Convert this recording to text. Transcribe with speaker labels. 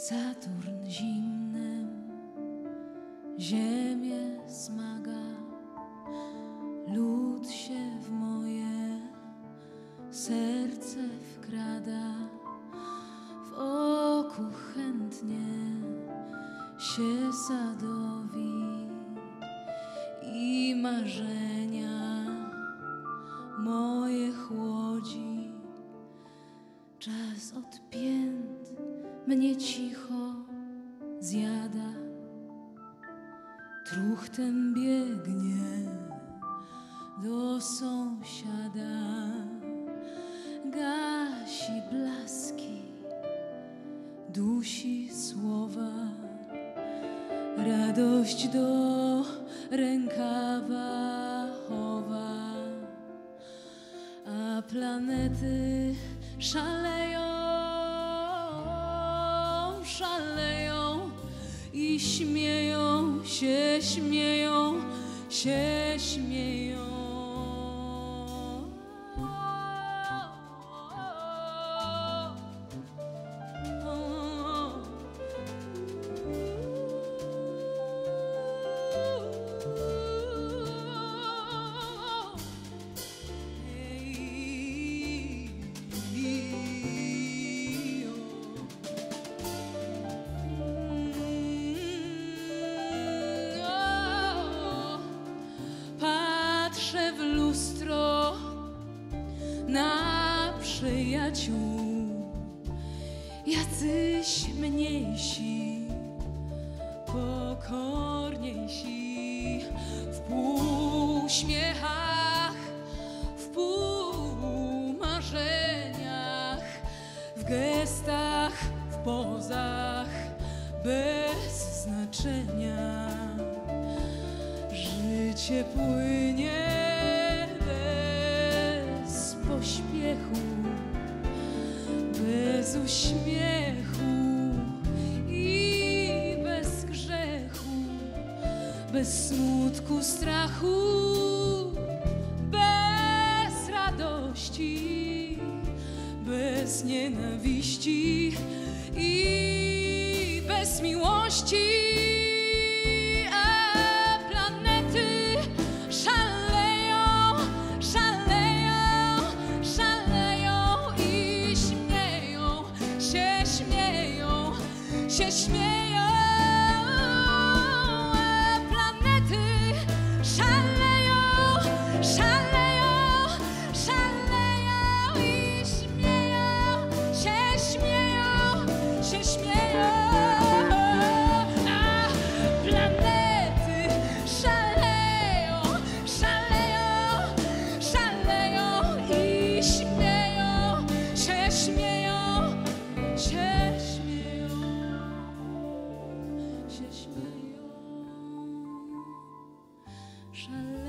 Speaker 1: Saturn zimnem ziemię smaga, lód się w moje serce wkrada, w oku chętnie się sadowi i marzenia moje chłodzi. Czas odpięt mnie cicho zjada, truchtem biegnie do sąsiada, gasi blaski, dusi słowa, radość do rękawa chowa, a planety szaleją, śmieją się, śmieją się, śmieją. Przyjaciół, jacyś mniejsi, pokorniejsi, w półśmiechach, w półmarzeniach, w gestach, w pozach, bez znaczenia. Życie płynie uśmiechu i bez grzechu, bez smutku, strachu, bez radości, bez nienawiści i bez miłości. Się, śmieją. Szaleją.